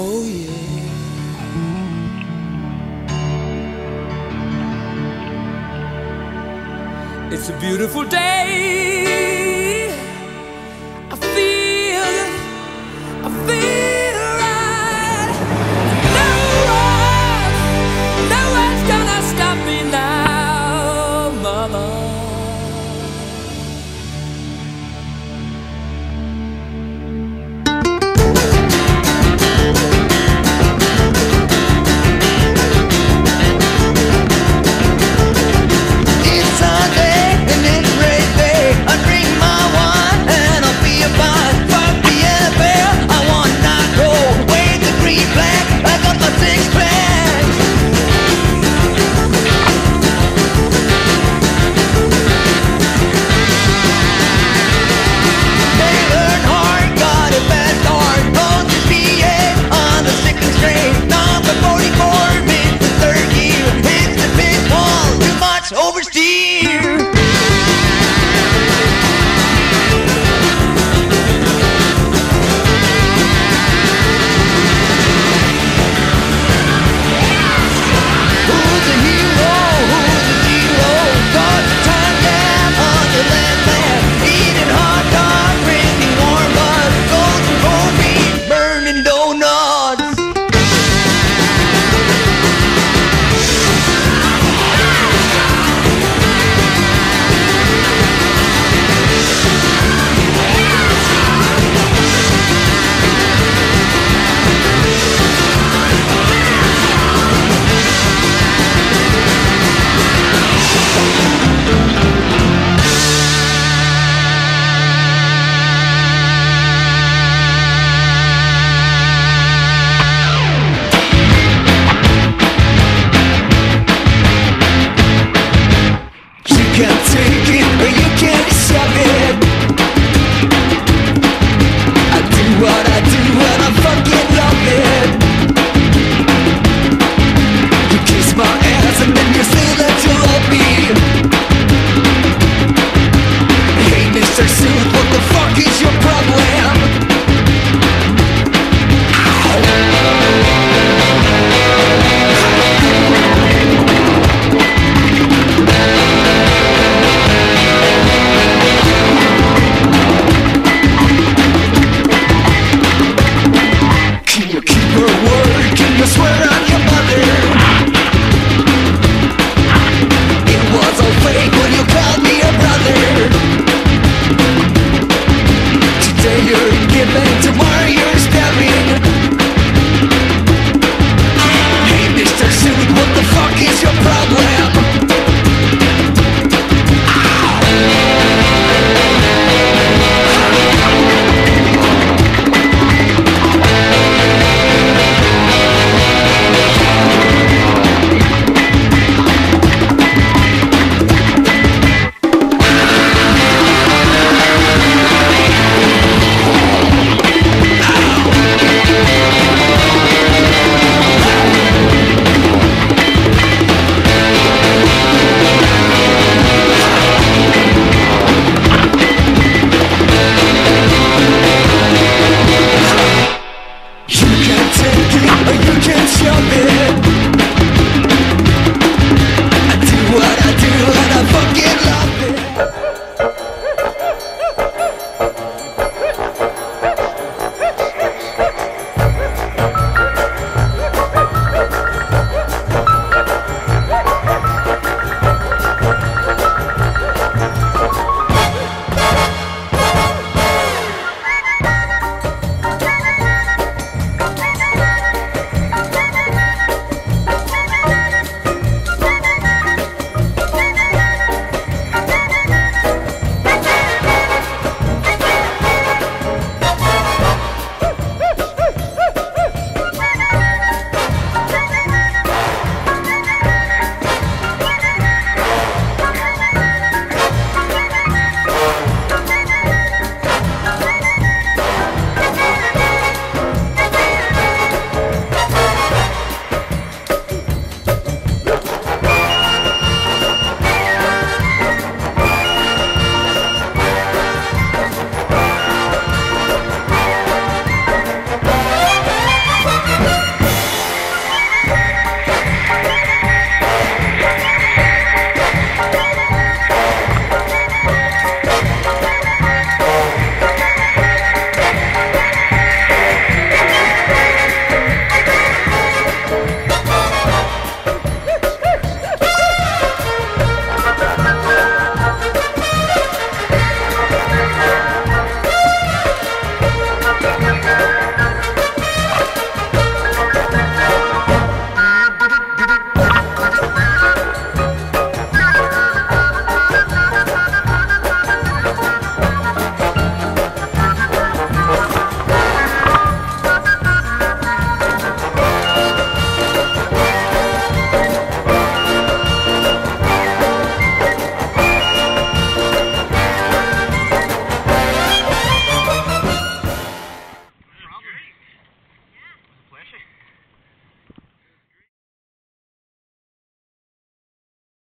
Oh yeah. It's a beautiful day